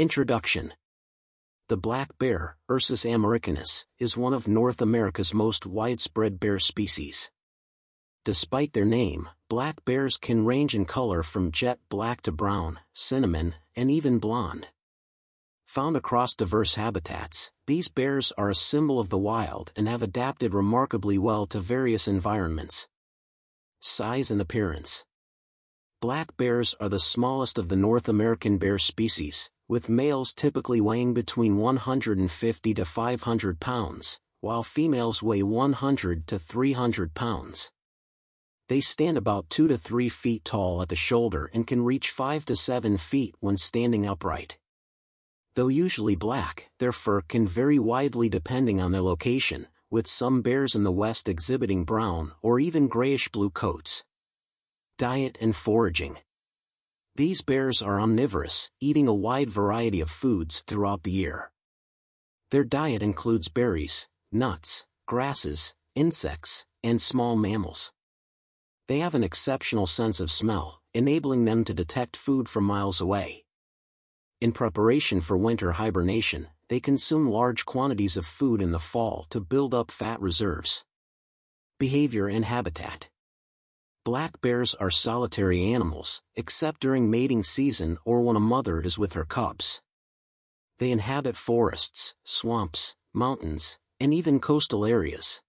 Introduction The black bear, Ursus americanus, is one of North America's most widespread bear species. Despite their name, black bears can range in color from jet black to brown, cinnamon, and even blonde. Found across diverse habitats, these bears are a symbol of the wild and have adapted remarkably well to various environments. Size and appearance Black bears are the smallest of the North American bear species, with males typically weighing between 150 to 500 pounds, while females weigh 100 to 300 pounds. They stand about 2 to 3 feet tall at the shoulder and can reach 5 to 7 feet when standing upright. Though usually black, their fur can vary widely depending on their location, with some bears in the west exhibiting brown or even grayish-blue coats. Diet and foraging. These bears are omnivorous, eating a wide variety of foods throughout the year. Their diet includes berries, nuts, grasses, insects, and small mammals. They have an exceptional sense of smell, enabling them to detect food from miles away. In preparation for winter hibernation, they consume large quantities of food in the fall to build up fat reserves. Behavior and habitat. Black bears are solitary animals, except during mating season or when a mother is with her cubs. They inhabit forests, swamps, mountains, and even coastal areas.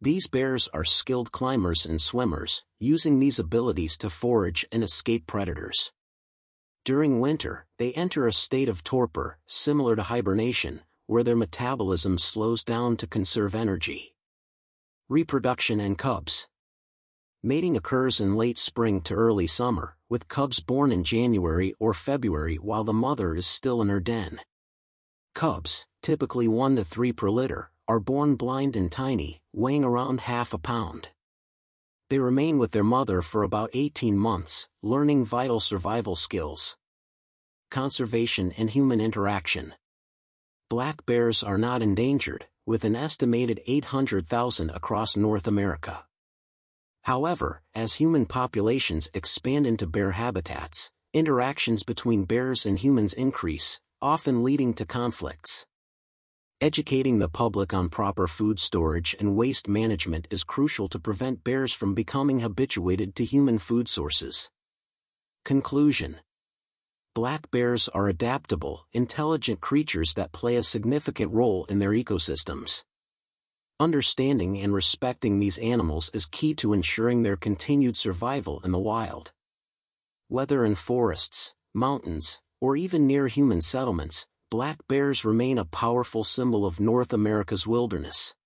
These bears are skilled climbers and swimmers, using these abilities to forage and escape predators. During winter, they enter a state of torpor, similar to hibernation, where their metabolism slows down to conserve energy. Reproduction and cubs. Mating occurs in late spring to early summer, with cubs born in January or February while the mother is still in her den. Cubs, typically 1 to 3 per litter, are born blind and tiny, weighing around half a pound. They remain with their mother for about 18 months, learning vital survival skills. Conservation and human interaction. Black bears are not endangered, with an estimated 800,000 across North America. However, as human populations expand into bear habitats, interactions between bears and humans increase, often leading to conflicts. Educating the public on proper food storage and waste management is crucial to prevent bears from becoming habituated to human food sources. Conclusion Black bears are adaptable, intelligent creatures that play a significant role in their ecosystems. Understanding and respecting these animals is key to ensuring their continued survival in the wild. Whether in forests, mountains, or even near human settlements, black bears remain a powerful symbol of North America's wilderness.